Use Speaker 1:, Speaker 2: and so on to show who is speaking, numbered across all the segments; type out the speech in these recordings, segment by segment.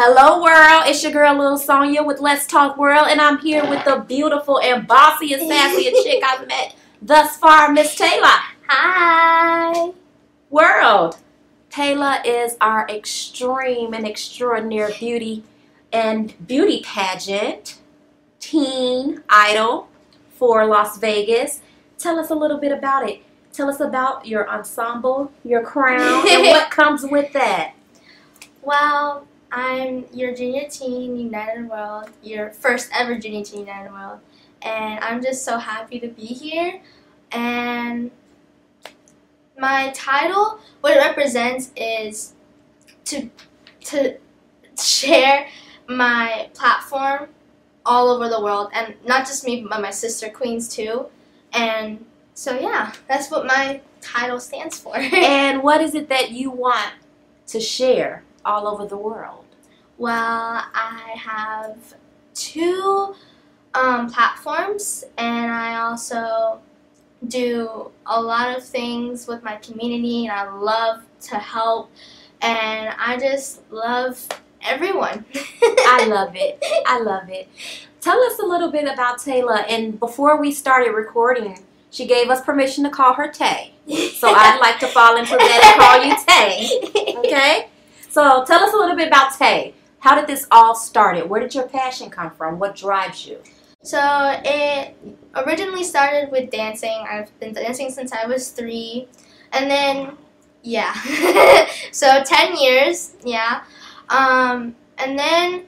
Speaker 1: Hello, world. It's your girl, Lil Sonya, with Let's Talk World, and I'm here with the beautiful and bossy and sassy chick I've met thus far, Miss Tayla.
Speaker 2: Hi.
Speaker 1: World. Tayla is our extreme and extraordinary beauty and beauty pageant teen idol for Las Vegas. Tell us a little bit about it. Tell us about your ensemble, your crown, and what comes with that.
Speaker 2: Well, I'm your junior teen United World, your first ever junior teen United World, and I'm just so happy to be here. And my title, what it represents is to to share my platform all over the world, and not just me, but my sister queens too. And so yeah, that's what my title stands for.
Speaker 1: and what is it that you want to share all over the world?
Speaker 2: Well, I have two um, platforms, and I also do a lot of things with my community, and I love to help, and I just love everyone.
Speaker 1: I love it. I love it. Tell us a little bit about Tayla. And before we started recording, she gave us permission to call her Tay. So I'd like to fall into that and call you Tay. Okay? So tell us a little bit about Tay. How did this all started? Where did your passion come from? What drives you?
Speaker 2: So it originally started with dancing. I've been dancing since I was three. And then, yeah. so 10 years, yeah. Um, and then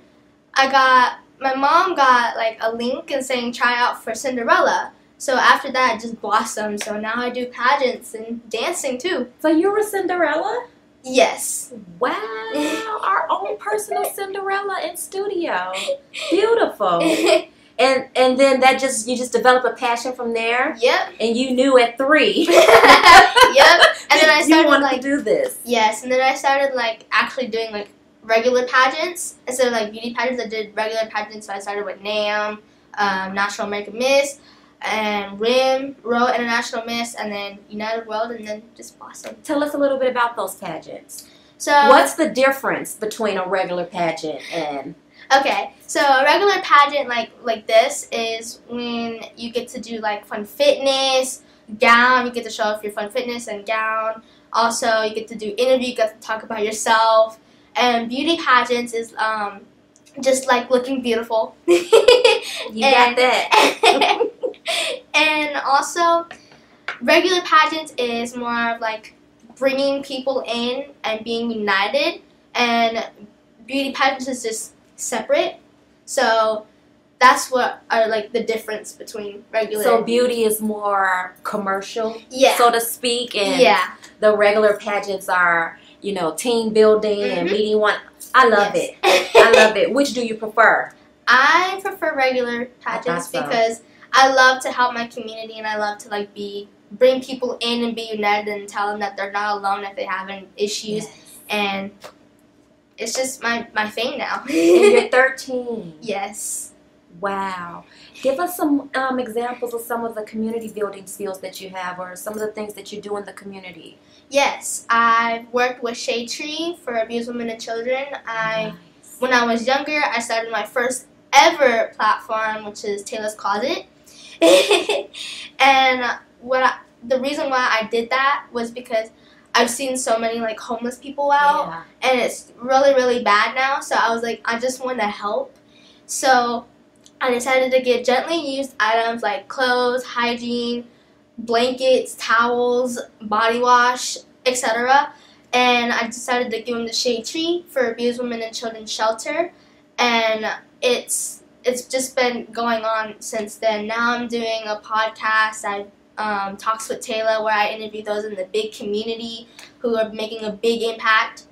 Speaker 2: I got, my mom got like a link and saying try out for Cinderella. So after that, it just blossomed. So now I do pageants and dancing too.
Speaker 1: So you were Cinderella?
Speaker 2: Yes.
Speaker 1: Wow, our own personal Cinderella in studio. Beautiful. and and then that just you just develop a passion from there.
Speaker 2: Yep.
Speaker 1: And you knew at three.
Speaker 2: yep. And then I started
Speaker 1: you wanted
Speaker 2: like
Speaker 1: to do this.
Speaker 2: yes, and then I started like actually doing like regular pageants instead of like beauty pageants. I did regular pageants. So I started with NAM, um, National American Miss, and RIM, Royal International Miss, and then United World, and then just Blossom.
Speaker 1: Tell us a little bit about those pageants.
Speaker 2: So
Speaker 1: What's the difference between a regular pageant and
Speaker 2: Okay, so a regular pageant like like this is when you get to do like fun fitness, gown, you get to show off your fun fitness and gown. Also, you get to do interview, you get to talk about yourself. And beauty pageants is um just like looking beautiful.
Speaker 1: you got
Speaker 2: And-
Speaker 1: that?
Speaker 2: and also, regular pageants is more of like bringing people in and being united, and beauty pageants is just separate. So that's what are like the difference between regular.
Speaker 1: So beauty is more commercial,
Speaker 2: yeah,
Speaker 1: so to speak, and
Speaker 2: yeah,
Speaker 1: the regular pageants are, you know, team building and
Speaker 2: Mhm.
Speaker 1: meeting one. I love
Speaker 2: Yes.
Speaker 1: it. I love it. Which do you prefer?
Speaker 2: I prefer regular pageants
Speaker 1: so.
Speaker 2: because I love to help my community and I love to like be bring people in and be united and tell them that they're not alone if they have any issues and it's just my my thing now.
Speaker 1: And you're 13.
Speaker 2: yes.
Speaker 1: Wow. Give us some um, examples of some of the community building skills that you have or some of the things that you do in the community.
Speaker 2: Yes, I've worked with Shade Tree for abused women and children. I
Speaker 1: Nice.
Speaker 2: when I was younger, I started my first ever platform, which is Tayla's Closet. and what I, the reason why I did that was because I've seen so many like homeless people out,
Speaker 1: Yeah.
Speaker 2: and it's really really bad now. So I was like, I just want to help. So I decided to get gently used items like clothes, hygiene, blankets, towels, body wash, etc. And I decided to give them the Shade Tree for abused women and children shelter, and it's it's just been going on since then. Now I'm doing a podcast. I um, talks with Tayla where I interview those in the big community who are making a big impact,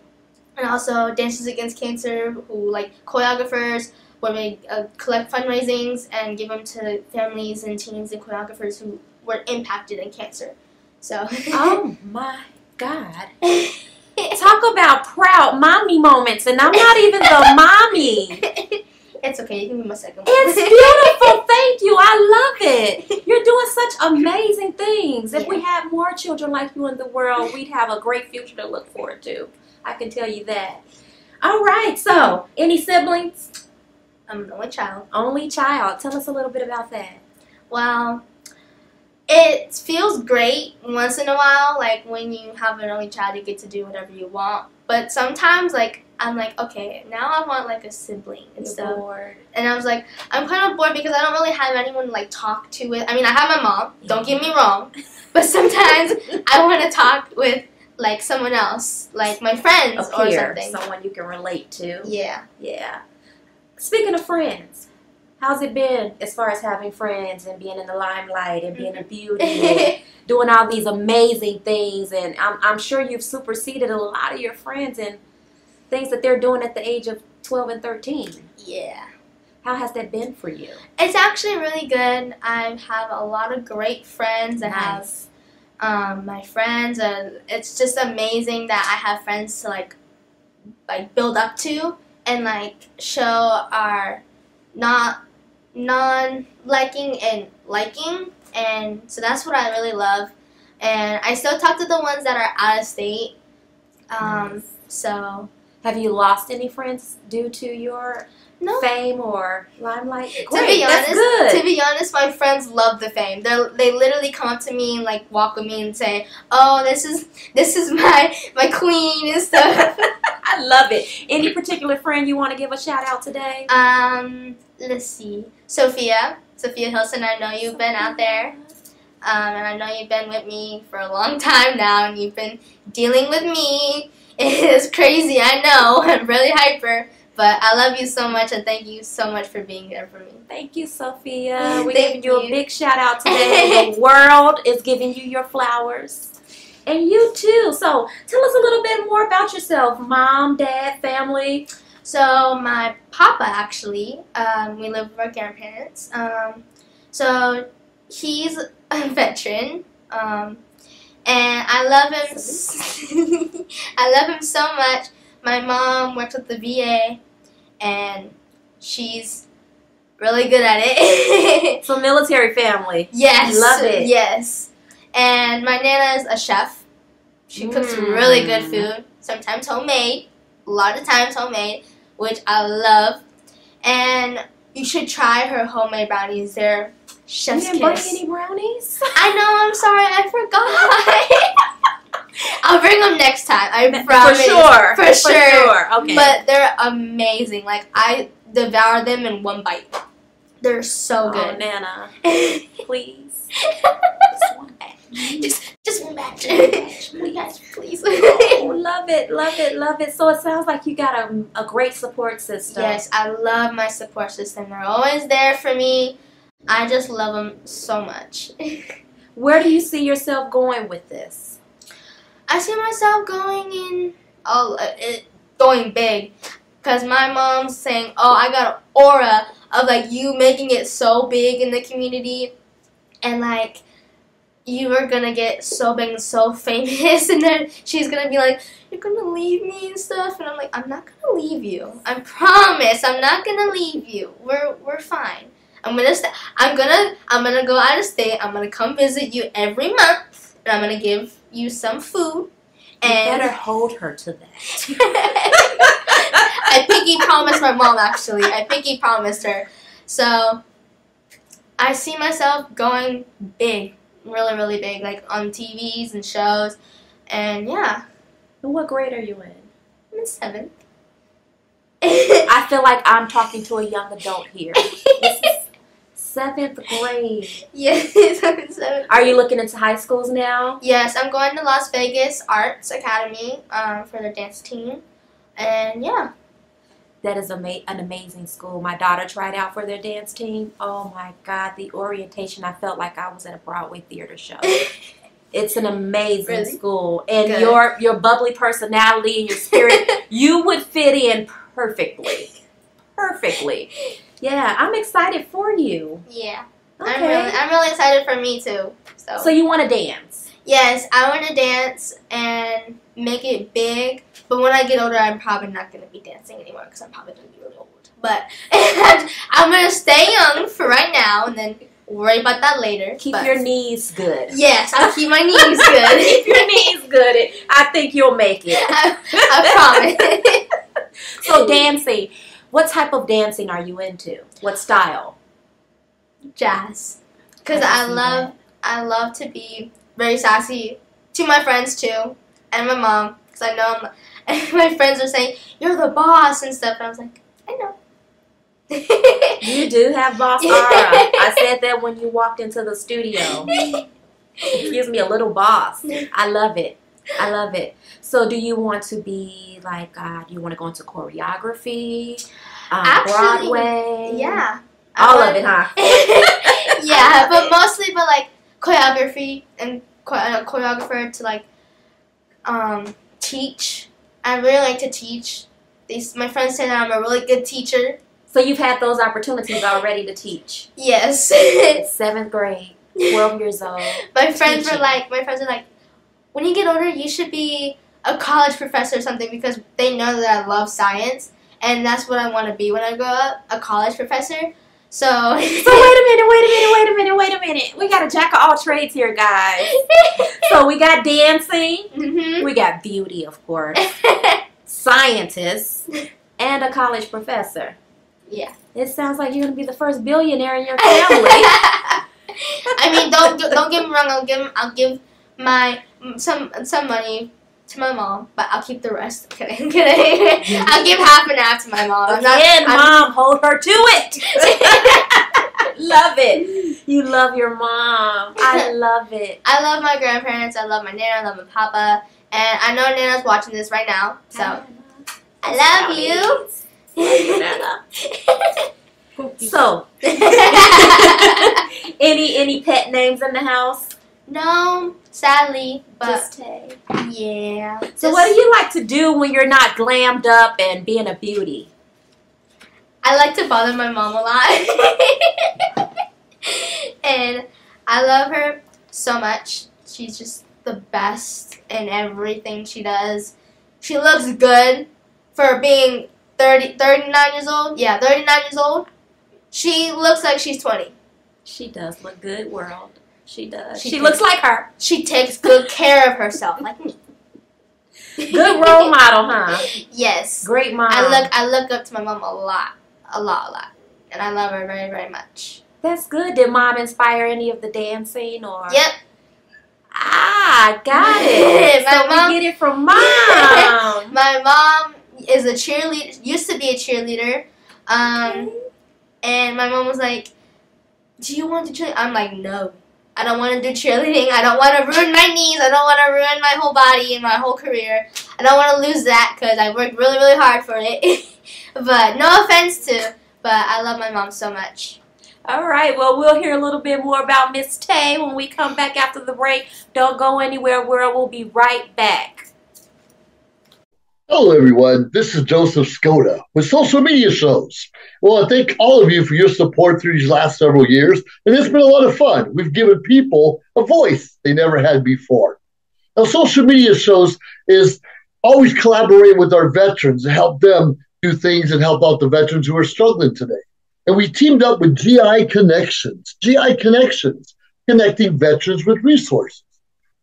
Speaker 2: and also Dancers Against Cancer who like choreographers where we uh, collect fundraisings and give them to families and teens and choreographers who were impacted in cancer. So.
Speaker 1: Oh my God. Talk about proud mommy moments, and I'm not even the mommy.
Speaker 2: it's okay. You can be my second one.
Speaker 1: It's beautiful. Thank you. I love it. You're doing such amazing things. If we had more children like you in the world, we'd have a great future to look forward to. I can tell you that. All right. So, any siblings?
Speaker 2: I'm an only child.
Speaker 1: Only child. Tell us a little bit about that.
Speaker 2: Well, it feels great once in a while. Like when you have an only child, you get to do whatever you want. But sometimes, like I'm like, okay, now I want like a sibling and
Speaker 1: You're
Speaker 2: stuff.
Speaker 1: bored.
Speaker 2: And I was like, I'm kind of bored because I don't really have anyone to like talk to with. I mean, I have my mom. Don't get me wrong, but sometimes I want to talk with like someone else, like my friends or something.
Speaker 1: someone you can relate to.
Speaker 2: Yeah.
Speaker 1: Yeah. Speaking of friends, how's it been as far as having friends and being in the limelight and being a beauty and doing all these amazing things? And I'm, I'm sure you've superseded a lot of your friends and things that they're doing at the age of 12 and 13.
Speaker 2: yeah.
Speaker 1: How has that been for you?
Speaker 2: It's actually really good. I have a lot of great friends. I have um, my friends, and it's just amazing that I have friends to like, like build up to and like show our not non liking and liking, and so that's what I really love. And I still talk to the ones that are out of state. Um,
Speaker 1: Nice.
Speaker 2: so
Speaker 1: Have you lost any friends due to your
Speaker 2: no.
Speaker 1: fame or limelight?
Speaker 2: to
Speaker 1: Great,
Speaker 2: be
Speaker 1: that's
Speaker 2: honest, to be honest, my friends love the fame. They they literally come up to me and like walk with me and say, "Oh, this is this is my my queen and stuff."
Speaker 1: I love it. Any particular friend you want to give a shout out today?
Speaker 2: um, let's see, Sophia, Sophia Hilson. I know you've been out there, um, and I know you've been with me for a long time now, and you've been dealing with me. It is crazy, I know. I'm really hyper, but I love you so much, and thank you so much for being there for me.
Speaker 1: Thank you, Sophia. We're
Speaker 2: Thank
Speaker 1: giving you, a big shout out today. the world is giving you your flowers. And you too. So tell us a little bit more about yourself. Mom, dad, family.
Speaker 2: So my papa actually, um, we live with our grandparents. Um, so he's a veteran, um, and I love him. I love him so much. My mom works with the VA, and she's really good at it.
Speaker 1: So military family.
Speaker 2: yes,
Speaker 1: Love it.
Speaker 2: Yes, and my nana is a chef. She cooks really good
Speaker 1: Mm.
Speaker 2: food. Sometimes homemade, a lot of times homemade, which I love. And you should try her homemade brownies. They're chef's You
Speaker 1: didn't bring
Speaker 2: kiss.
Speaker 1: any brownies?
Speaker 2: I know. I'm sorry. I forgot. I'll bring them next time. I promise.
Speaker 1: For sure.
Speaker 2: For sure.
Speaker 1: Okay.
Speaker 2: But they're amazing. Like I devour them in one bite. They're so
Speaker 1: oh,
Speaker 2: good.
Speaker 1: Nana, please. Just one batch.
Speaker 2: just, just one batch.
Speaker 1: Please. Oh, love it, love it, love it. So it sounds like you got a, a great support system.
Speaker 2: Yes, I love my support system. They're always there for me. I just love them so much.
Speaker 1: Where do you see yourself going with this?
Speaker 2: I see myself going in, oh, uh, it, going big, cause my mom's saying, "Oh, I got an aura of like you making it so big in the community, and like." You are gonna get so big and so famous, and then she's gonna be like, "You're gonna leave me and stuff," and I'm like, "I'm not gonna leave you. I promise. I'm not gonna leave you. We're we're fine. I'm gonna stay. I'm gonna I'm gonna go out of state. I'm gonna come visit you every month, and I'm gonna give you some food.
Speaker 1: You
Speaker 2: And
Speaker 1: better hold her to that.
Speaker 2: I pinky promised my mom actually. I pinky promised her. So I see myself going big, really, really big, like on TVs and shows. And yeah,
Speaker 1: And what grade are you in?
Speaker 2: I'm in seventh.
Speaker 1: I feel like I'm talking to a young adult here. This is seventh grade.
Speaker 2: yes, I'm in seventh.
Speaker 1: Are you looking into high schools now?
Speaker 2: Yes, I'm going to Las Vegas Arts Academy um, for the dance team. And yeah.
Speaker 1: That is ama- an amazing school. My daughter tried out for their dance team. Oh my God, the orientation! I felt like I was at a Broadway theater show. It's an amazing
Speaker 2: Really?
Speaker 1: school, and
Speaker 2: Good.
Speaker 1: your your bubbly personality and your spirit, you would fit in perfectly, perfectly. Yeah, I'm excited for you.
Speaker 2: yeah.
Speaker 1: Okay.
Speaker 2: I'm really I'm really excited for me too. So,
Speaker 1: so you want to dance?
Speaker 2: yes, I want to dance and make it big. But when I get older, I'm probably not gonna be dancing anymore because I'm probably gonna be really old. But I'm gonna stay young for right now, and then worry about that later.
Speaker 1: Keep
Speaker 2: But-
Speaker 1: your knees good.
Speaker 2: Yes, I'll keep my knees good.
Speaker 1: Keep your knees good. I think you'll make it.
Speaker 2: I, I promise.
Speaker 1: So dancing, what type of dancing are you into? What style?
Speaker 2: Jazz. Because
Speaker 1: I
Speaker 2: I love I love to be very sassy to my friends too, and my mom. Because I know I'm, and my friends are saying you're the boss and stuff. And I was like, I know.
Speaker 1: You do have boss aura. I said that when you walked into the studio. Excuse me, a little boss. I love it. I love it. So, do you want to be like? Uh, do you want to go into choreography, um,
Speaker 2: Actually,
Speaker 1: Broadway?
Speaker 2: yeah. I
Speaker 1: all of it, huh?
Speaker 2: yeah, but mostly, but like choreography and cho- uh, choreographer to like um, teach. I really like to teach. These my friends say that I'm a really good teacher.
Speaker 1: So you've had those opportunities already to teach.
Speaker 2: Yes.
Speaker 1: Seventh grade, twelve years old.
Speaker 2: my friends
Speaker 1: Teaching.
Speaker 2: were like, my friends are like, when you get older, you should be a college professor or something because they know that I love science, and that's what I want to be when I grow up, a college professor. So.
Speaker 1: So wait a minute, wait a minute, wait a minute, wait a minute. We got a jack of all trades here, guys. So we got dancing,
Speaker 2: Mhm.
Speaker 1: we got beauty, of course, scientists, and a college professor.
Speaker 2: Yeah.
Speaker 1: It sounds like you're gonna be the first billionaire in your family.
Speaker 2: I mean, don't don't get me wrong. I'll give I'll give my some some money to my mom, but I'll keep the rest. Kidding, kidding. I'll give half and half to my mom. I'm not-
Speaker 1: Again,
Speaker 2: I'm-
Speaker 1: mom, hold her to it. love it. You love your mom. I love it.
Speaker 2: I love my grandparents. I love my nana. I love my papa. And I know Nana's watching this right now, so I love you.
Speaker 1: So, any any pet names in the house?
Speaker 2: no, sadly, but
Speaker 1: Just
Speaker 2: yeah.
Speaker 1: So, what do you like to do when you're not glammed up and being a beauty?
Speaker 2: I like to bother my mom a lot. and I love her so much. She's just the best in everything she does. She looks good for being 30, 39 years old. Yeah, 39 years old. She looks like she's 20.
Speaker 1: She does look good, world. She does.
Speaker 2: She
Speaker 1: She, looks like her.
Speaker 2: She takes good care of herself, like me.
Speaker 1: Good role model, huh?
Speaker 2: Yes.
Speaker 1: Great mom.
Speaker 2: I look I look up to my mom a lot. A lot, a lot. And I love her very, very much.
Speaker 1: That's good. Did mom inspire any of the dancing or?
Speaker 2: Yep.
Speaker 1: Ah, got it.
Speaker 2: My
Speaker 1: so
Speaker 2: mom-
Speaker 1: we get it from mom.
Speaker 2: My mom is a cheerleader. Used to be a cheerleader. Um, and my mom was like, "Do you want to cheer?" I'm like, "No, I don't want to do cheerleading. I don't want to ruin my knees. I don't want to ruin my whole body and my whole career. I don't want to lose that because I worked really, really hard for it." but no offense to, but I love my mom so much.
Speaker 1: All right. Well, we'll hear a little bit more about Miss Tay when we come back after the break. Don't go anywhere. Where we'll be right back.
Speaker 3: Hello, everyone. This is Joseph Skoda with social media shows. Well, I thank all of you for your support through these last several years, and it's been a lot of fun. We've given people a voice they never had before. Now, social media shows is always collaborating with our veterans to help them do things and help out the veterans who are struggling today. And we teamed up with GI Connections, GI Connections, connecting veterans with resources.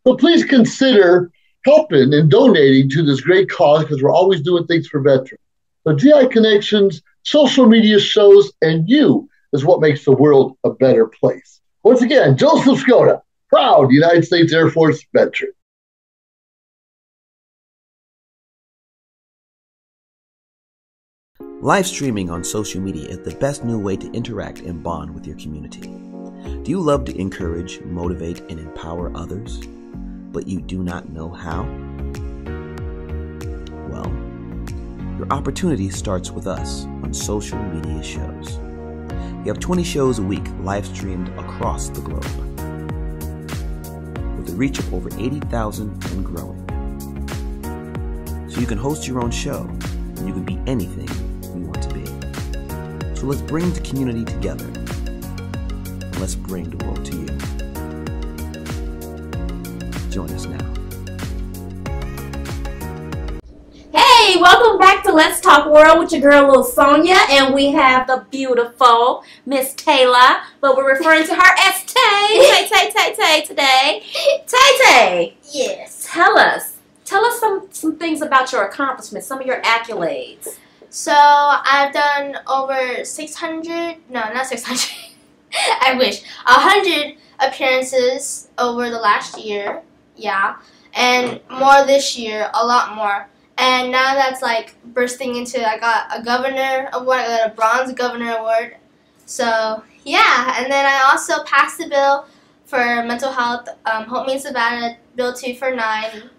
Speaker 3: So please consider helping and donating to this great cause because we're always doing things for veterans. So GI Connections, social media shows, and you is what makes the world a better place. Once again, Joseph Skoda, proud United States Air Force veteran.
Speaker 4: Live streaming on social media is the best new way to interact and bond with your community. Do you love to encourage, motivate, and empower others, but you do not know how? Well, your opportunity starts with us on social media shows. We have 20 shows a week live streamed across the globe with a reach of over 80,000 and growing. So you can host your own show and you can be anything you want to be. So let's bring the community together and let's bring the world to you. Join us now.
Speaker 1: Hey, welcome back to Let's Talk World with your girl, Lil Sonya, and we have the beautiful Miss Tayla, but we're referring to her as Tay, Tay, Tay, Tay, Tay today. Tay, Tay,
Speaker 2: Yes.
Speaker 1: tell us, tell us some some things about your accomplishments, some of your accolades.
Speaker 2: So I've done over 600, no, not 600. I wish. 100 appearances over the last year. Yeah. And more this year, a lot more. And now that's like bursting into I got a governor award, I got a bronze governor award. So yeah, and then I also passed the bill for mental health, um, Hope Means Nevada, Bill 2 for 9.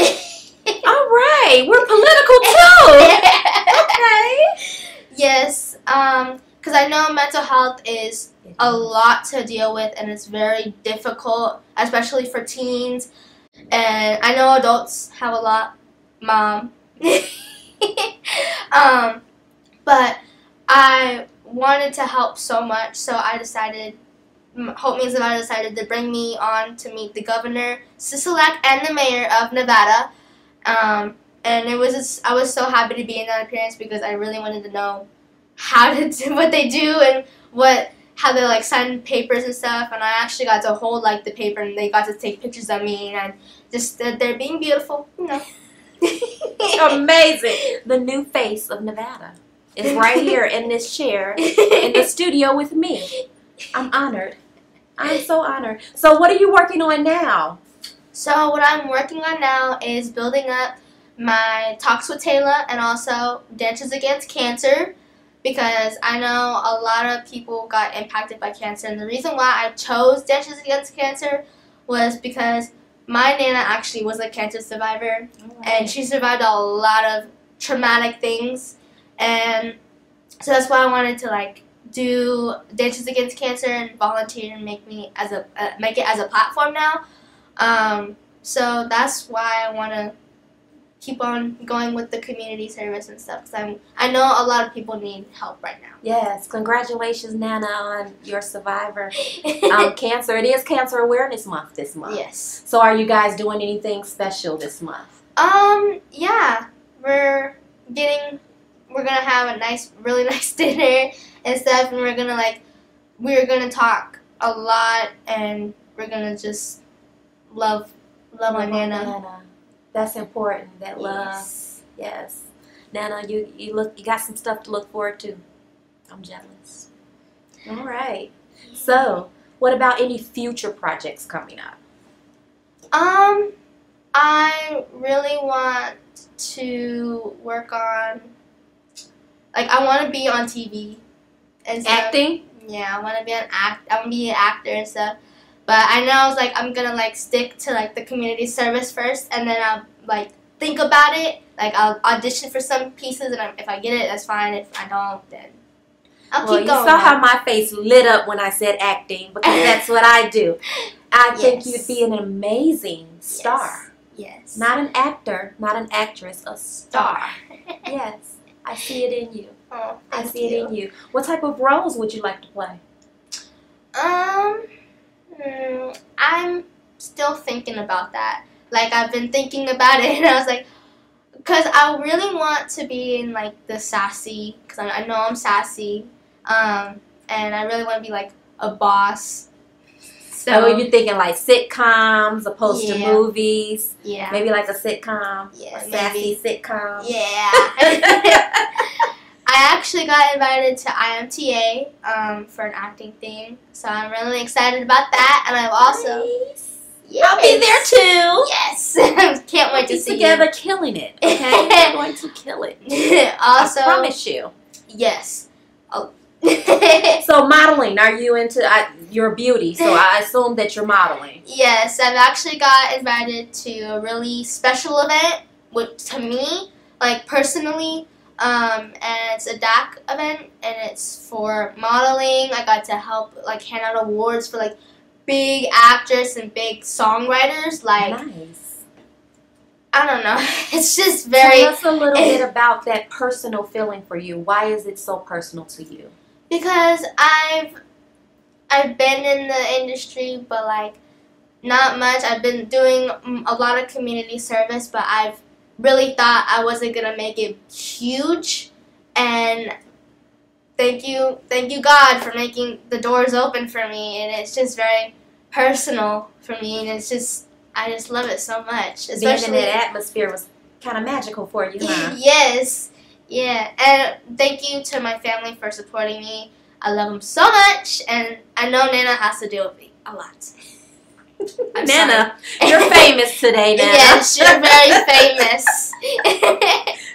Speaker 1: All right, we're political too. okay.
Speaker 2: Yes, because I know mental health is a lot to deal with and it's very difficult, especially for teens. And I know adults have a lot, mom. um, but I wanted to help so much, so I decided. Hope Means Nevada decided to bring me on to meet the governor, Sisolak, and the mayor of Nevada. Um, and it was just, I was so happy to be in that appearance because I really wanted to know how to do what they do and what how they like sign papers and stuff and I actually got to hold like the paper and they got to take pictures of me and just uh, they're being beautiful, you know.
Speaker 1: Amazing. The new face of Nevada is right here in this chair in the studio with me. I'm honored. I'm so honored. So, what are you working on now?
Speaker 2: So what I'm working on now is building up my talks with Tayla and also Dancers Against Cancer because I know a lot of people got impacted by cancer and the reason why I chose Dancers Against Cancer was because my nana actually was a cancer survivor and she survived a lot of traumatic things and so that's why I wanted to like do Dancers Against Cancer and volunteer and make me as a uh, make it as a platform now. Um, so that's why I want to keep on going with the community service and stuff. Cause I'm, I know a lot of people need help right now.
Speaker 1: Yes, congratulations, Nana, on your survivor um, cancer. It is Cancer Awareness Month this month.
Speaker 2: yes.
Speaker 1: So, are you guys doing anything special this month?
Speaker 2: Um. Yeah. We're getting. We're gonna have a nice, really nice dinner and stuff, and we're gonna like. We're gonna talk a lot, and we're gonna just love, love my nana.
Speaker 1: That's important. That love.
Speaker 2: Yes.
Speaker 1: Yes. Nana, you, you look you got some stuff to look forward to. I'm jealous. All right. So, what about any future projects coming up?
Speaker 2: Um, I really want to work on, like, I want to be on TV and stuff.
Speaker 1: Acting?
Speaker 2: Yeah, I want to be an act. I want to be an actor and stuff. But I know I was like, I'm gonna like stick to like the community service first, and then I'll like think about it. Like I'll audition for some pieces, and I- if I get it, that's fine. If I don't, then I'll
Speaker 1: well,
Speaker 2: keep going.
Speaker 1: you saw how my face lit up when I said acting because that's what I do. I think you'd be an amazing star.
Speaker 2: yes.
Speaker 1: Not an actor, not an actress, a star. yes. I see it in you.
Speaker 2: oh,
Speaker 1: I see
Speaker 2: you.
Speaker 1: it in you. What type of roles would you like to play?
Speaker 2: Um, hmm, I'm still thinking about that. Like I've been thinking about it, and I was like, because I really want to be in like the sassy, because I, I know I'm sassy, um, and I really want to be like a boss. So
Speaker 1: So you're thinking like sitcoms opposed to movies,
Speaker 2: yeah,
Speaker 1: maybe like a sitcom,
Speaker 2: Yeah,
Speaker 1: a sassy sitcom.
Speaker 2: yeah. I actually got invited to IMTA um, for an acting thing, so I'm really excited about that. And I've also
Speaker 1: Nice.
Speaker 2: yes.
Speaker 1: I'll be there too.
Speaker 2: Yes, can't wait to
Speaker 1: We'll be
Speaker 2: see
Speaker 1: together killing it. Okay, we're going to kill it.
Speaker 2: also,
Speaker 1: I promise you.
Speaker 2: yes. Oh.
Speaker 1: So modeling, are you into uh, your beauty? So I assume that you're modeling.
Speaker 2: yes, I've actually got invited to a really special event, which to me, like personally, um, and it's a DAC event, and it's for modeling. I got to help like hand out awards for like big actors and big songwriters. Like
Speaker 1: nice.
Speaker 2: I don't know, it's just very
Speaker 1: Tell us a little bit about that personal feeling for you. Why is it so personal to you?
Speaker 2: because I've I've been in the industry, but like not much. I've been doing a lot of community service, but I've really thought I wasn't gonna make it huge. And thank you, thank you God for making the doors open for me. And it's just very personal for me, and it's just I just love it so much.
Speaker 1: Being in that atmosphere was kind of magical for you, huh?
Speaker 2: yes, Yeah, and thank you to my family for supporting me. I love them so much, and I know Nana has to deal with me a lot.
Speaker 1: Nana, you're famous today, Nana.
Speaker 2: Yes, you're very famous.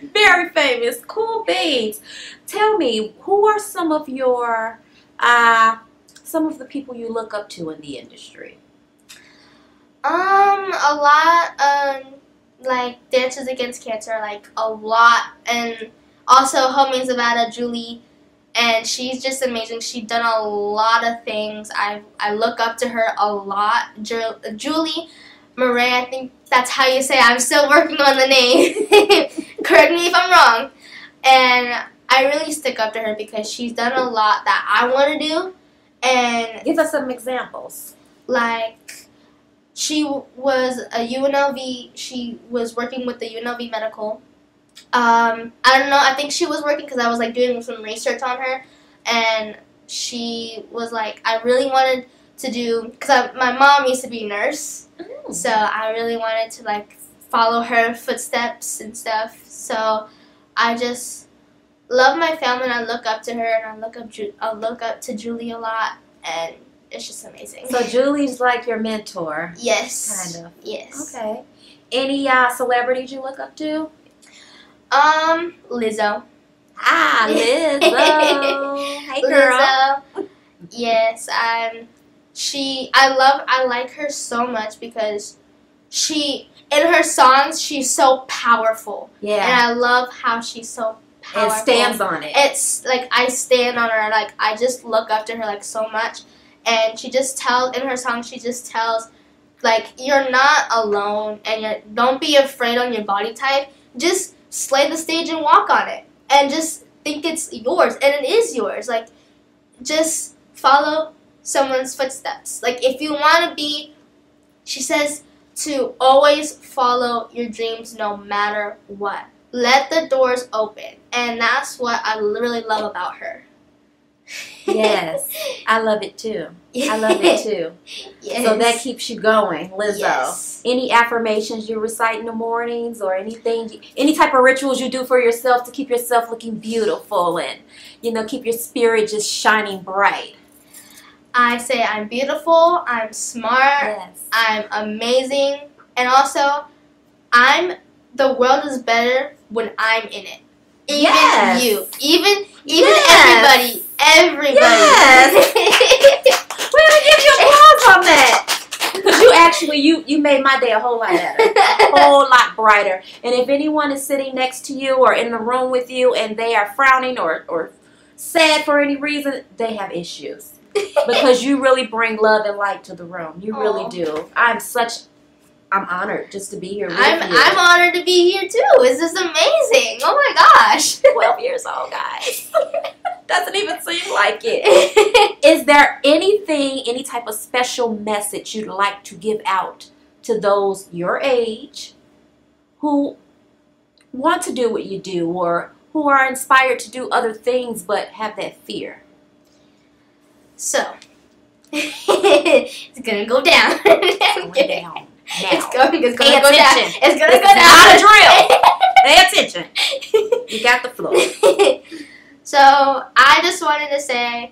Speaker 1: Very famous. Cool beans. Tell me, who are some of your uh some of the people you look up to in the industry?
Speaker 2: um, a lot, um, like Dancers Against Cancer, like a lot, and also Homies Homie Zavada, Julie, and she's just amazing. She's done a lot of things. I I look up to her a lot. Ju- Julie Murray, I think that's how you say. It. I'm still working on the name. Correct me if I'm wrong. And I really stick up to her because she's done a lot that I want to do, and
Speaker 1: Give us some examples.
Speaker 2: like she was a UNLV. She was working with the UNLV medical. Um, I don't know. I think she was working because I was like doing some research on her, and she was like, I really wanted to do because my mom used to be a nurse, so I really wanted to like follow her footsteps and stuff. So I just love my family and I look up to her and I look up Ju- I look up to Julie a lot and it's just amazing.
Speaker 1: So Julie's like your mentor.
Speaker 2: yes,
Speaker 1: Kind of.
Speaker 2: Yes.
Speaker 1: Okay. Any uh, celebrities you look up to?
Speaker 2: Um, Lizzo.
Speaker 1: Ah, Lizzo. hey, girl.
Speaker 2: Lizzo. Yes, um, she. I love. I like her so much because she in her songs she's so powerful,
Speaker 1: Yeah.
Speaker 2: and I love how she's so
Speaker 1: And
Speaker 2: powerful.
Speaker 1: stands on it.
Speaker 2: it's like I stand on her. Like I just look up to her like so much, and she just tells in her song. She just tells like you're not alone, and you don't be afraid on your body type. Just slay the stage and walk on it, and just think it's yours, and it is yours. Like just follow someone's footsteps. Like if you want to be, she says to always follow your dreams no matter what let the doors open and that's what i really love about her
Speaker 1: Yes. I love it too. I love it too.
Speaker 2: yes.
Speaker 1: So that keeps you going, Lizzo.
Speaker 2: yes.
Speaker 1: Any affirmations you recite in the mornings or anything, any type of rituals you do for yourself to keep yourself looking beautiful and, you know, keep your spirit just shining bright?
Speaker 2: i say i'm beautiful i'm smart
Speaker 1: Yes.
Speaker 2: i'm amazing and also i'm the world is better when i'm in it even
Speaker 1: Yes.
Speaker 2: you even even
Speaker 1: Yes.
Speaker 2: everybody everybody
Speaker 1: Yes. We're gonna give you applause on that. Because you actually you you made my day a whole lot better. A whole lot brighter. And if anyone is sitting next to you or in the room with you and they are frowning or, or sad for any reason, they have issues. Because you really bring love and light to the room. You really
Speaker 2: Aw.
Speaker 1: do. I'm such I'm honored just to be here with
Speaker 2: I'm,
Speaker 1: you.
Speaker 2: I'm honored to be here too. This is amazing. Oh my gosh.
Speaker 1: 12 years old, guys. Doesn't even seem like it. Is there anything, any type of special message you'd like to give out to those your age who want to do what you do or who are inspired to do other things but have that fear?
Speaker 2: so, it's gonna go down.
Speaker 1: Going down.
Speaker 2: It's
Speaker 1: Now.
Speaker 2: going, it's
Speaker 1: Pay
Speaker 2: gonna go down. It's gonna
Speaker 1: This
Speaker 2: go down.
Speaker 1: not a drill. Pay attention. You got the floor.
Speaker 2: so I just wanted to say,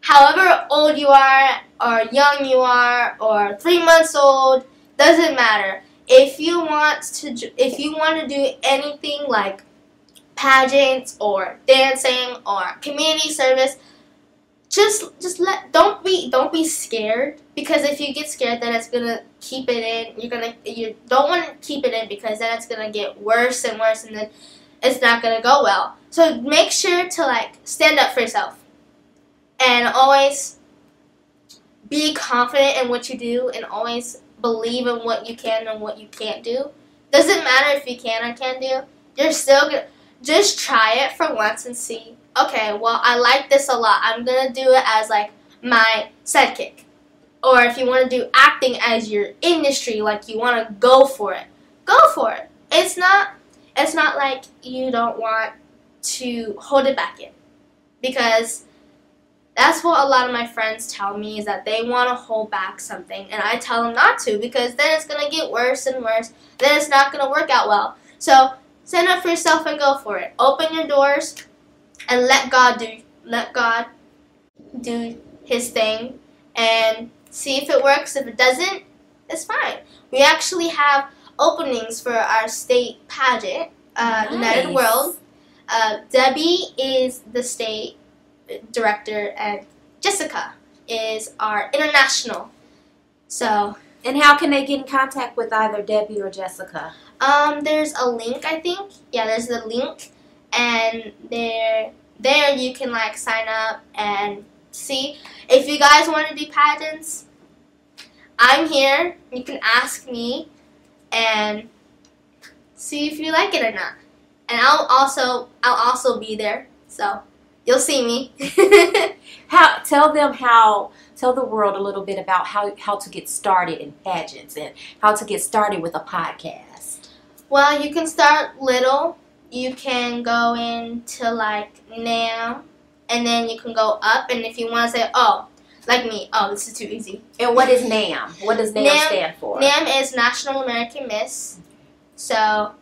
Speaker 2: however old you are, or young you are, or three months old, doesn't matter. If you want to, if you want to do anything like pageants or dancing or community service, just just let don't be don't be scared because if you get scared then it's gonna keep it in. You're gonna you don't want to keep it in because then it's gonna get worse and worse and then it's not gonna go well. So make sure to like stand up for yourself. And always be confident in what you do and always believe in what you can and what you can't do. Doesn't matter if you can or can't do. You're still gonna just try it for once and see okay well i like this a lot. I'm gonna do it as like my sidekick. Or if you want to do acting as your industry like you want to go for it. Go for it. It's not it's not like you don't want to hold it back in. Because that's what a lot of my friends tell me is that they want to hold back something and i tell them not to because then it's going to get worse and worse. Then it's not going to work out well. So Stand up for yourself and go for it. Open your doors and let God do let God do his thing and see if it works. If it doesn't, it's fine. We actually have openings for our state pageant, uh, United World. Uh, Debbie is the state director, and Jessica is our international. So
Speaker 1: And how can they get in contact with either Debbie or Jessica?
Speaker 2: um, there's a link, I think. Yeah, there's a link, and there, there you can like sign up and see if you guys want to do pageants. I'm here. You can ask me, and see if you like it or not. And I'll also, I'll also be there, so you'll see me.
Speaker 1: How tell them how tell the world a little bit about how how to get started in pageants and how to get started with a podcast.
Speaker 2: Well, you can start little. You can go into like NAM, and then you can go up. And if you want to say, oh, like me, oh, this is too easy.
Speaker 1: And what is NAM? What does NAM,
Speaker 2: NAM
Speaker 1: stand for?
Speaker 2: NAM is National American Miss. So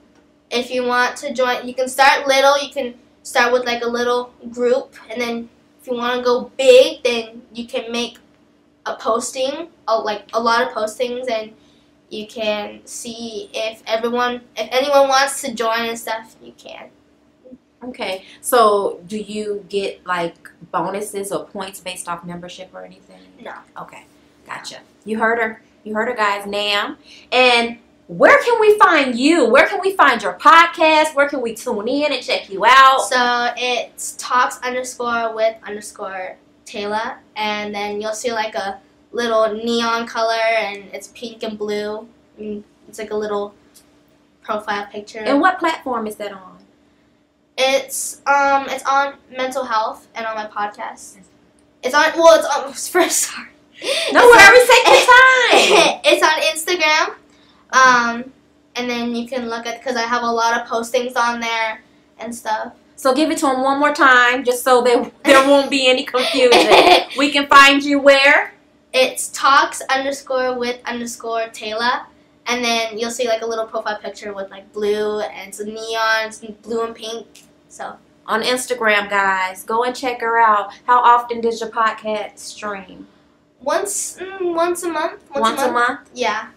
Speaker 2: if you want to join, you can start little. You can start with like a little group, and then if you want to go big, then you can make a posting, a, like a lot of postings, and you can see if everyone, if anyone wants to join and stuff, you can.
Speaker 1: Okay. So do you get like bonuses or points based off membership or anything?
Speaker 2: No.
Speaker 1: Okay. Gotcha. You heard her. You heard her guys, NAM. And where can we find you? Where can we find your podcast? Where can we tune in and check you out?
Speaker 2: So it's talks underscore with underscore Tayla, and then you'll see like a little neon color, and it's pink and blue. And it's like a little profile picture.
Speaker 1: and what platform is that on?
Speaker 2: It's um it's on mental health and on my podcast. It's on well it's on first sorry.
Speaker 1: No
Speaker 2: It's on-
Speaker 1: your time.
Speaker 2: it's on Instagram. Um and then you can look at because I have a lot of postings on there and stuff.
Speaker 1: So give it to them one more time, just so there there won't be any confusion. We can find you where?
Speaker 2: It's talks underscore with underscore Tayla. And then you'll see like a little profile picture with like blue and some neon, some blue and pink. So
Speaker 1: On Instagram, guys. Go and check her out. How often does your podcast stream?
Speaker 2: once mm, once a month.
Speaker 1: Once, a month.
Speaker 2: Yeah.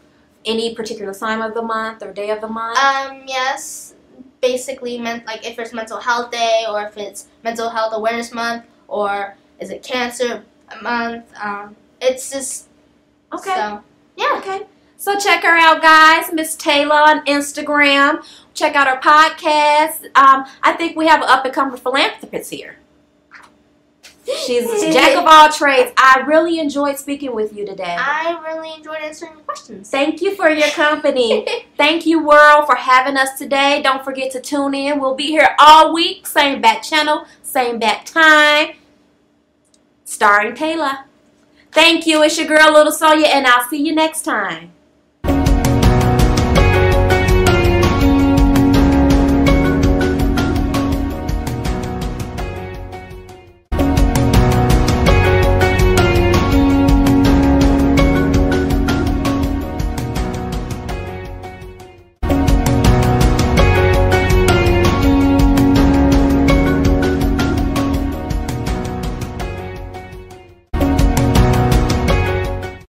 Speaker 1: Any particular time of the month or day of the month?
Speaker 2: Um, yes. Basically, meant like if it's Mental Health Day or if it's Mental Health Awareness Month or is it Cancer Month? Um, it's just
Speaker 1: okay.
Speaker 2: So yeah.
Speaker 1: Okay. So check her out, guys. Miss Tayla on Instagram. Check out her podcast. Um, I think we have an up and coming philanthropist here. She's jack of all trades. I really enjoyed speaking with you today.
Speaker 2: I really enjoyed answering your questions.
Speaker 1: Thank you for your company. Thank you, world, for having us today. Don't forget to tune in. We'll be here all week. Same back channel, same back time. Starring Tayla. Thank you. It's your girl, Little Sonya, and I'll see you next time.